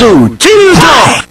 斗精彩。